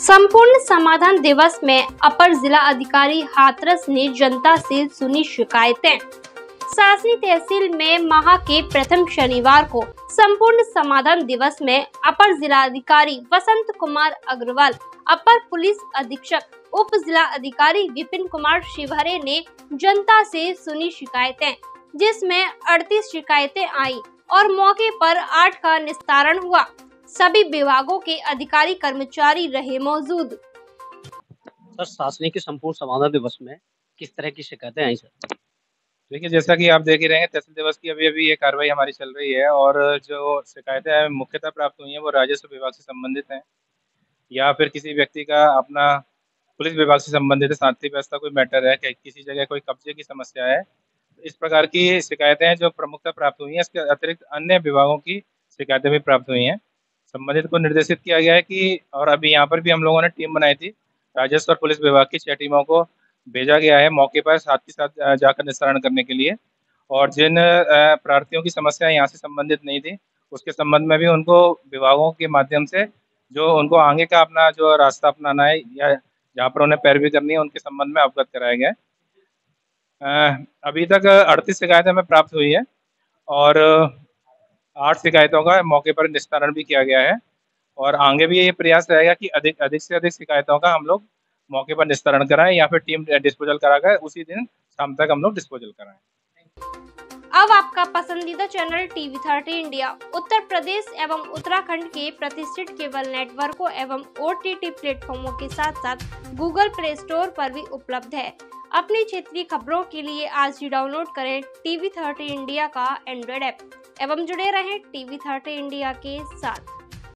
संपूर्ण समाधान दिवस में अपर जिला अधिकारी हाथरस ने जनता से सुनी शिकायतें। सासनी तहसील में माह के प्रथम शनिवार को संपूर्ण समाधान दिवस में अपर जिला अधिकारी वसंत कुमार अग्रवाल, अपर पुलिस अधीक्षक, उप जिला अधिकारी विपिन कुमार शिवहरे ने जनता से सुनी शिकायतें, जिसमें 38 शिकायतें आई और मौके पर आठ का निस्तारण हुआ। सभी विभागों के अधिकारी कर्मचारी रहे मौजूद। सर शासनिक के संपूर्ण समाधान दिवस में किस तरह की शिकायतें आई सर? देखिए जैसा कि आप देख ही रहे हैं तहसील दिवस की अभी अभी ये कार्रवाई हमारी चल रही है और जो शिकायतें मुख्यतः प्राप्त हुई हैं वो राजस्व विभाग से संबंधित हैं। या फिर किसी व्यक्ति का अपना पुलिस विभाग से संबंधित है शांति व्यवस्था कोई मैटर है कि किसी जगह कोई कब्जे की समस्या है इस प्रकार की शिकायतें जो प्रमुखता प्राप्त हुई हैं। इसके अतिरिक्त अन्य विभागों की शिकायतें भी प्राप्त हुई हैं। संबंधित को निर्देशित किया गया है कि, और अभी यहाँ पर भी हम लोगों ने टीम बनाई थी राजस्व और पुलिस विभाग की छह टीमों को भेजा गया है मौके पर साथ ही साथ जाकर निस्तारण करने के लिए। और जिन प्रार्थियों की समस्या यहाँ से संबंधित नहीं थी, उसके संबंध में भी उनको विभागों के माध्यम से जो उनको आगे का अपना जो रास्ता अपनाना है या जहाँ पर उन्हें पैरवी करनी है, उनके संबंध में अवगत कराया गया अभी तक अड़तीस शिकायतें हमें प्राप्त हुई है और आठ शिकायतों का मौके पर निस्तारण भी किया गया है और आगे भी ये प्रयास रहेगा कि अधिक अधिक से अधिक शिकायतों का हम लोग मौके पर निस्तारण कराएँ या फिर टीम डिस्पोजल कराकर उसी दिन शाम तक हम लोग डिस्पोजल कराएँ। अब आपका पसंदीदा channel TV thirty India, Uttar Pradesh एवं उत्तराखंड के प्रतिष्ठित केबल नेटवर्कों एवं ओ प्लेटफॉर्मों के साथ साथ गूगल प्ले स्टोर पर भी उपलब्ध है। अपनी क्षेत्रीय खबरों के लिए आज ही डाउनलोड करें टीवी थर्टी इंडिया का एंड्रॉयड ऐप एवं जुड़े रहें टीवी थर्टी इंडिया के साथ।